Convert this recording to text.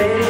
say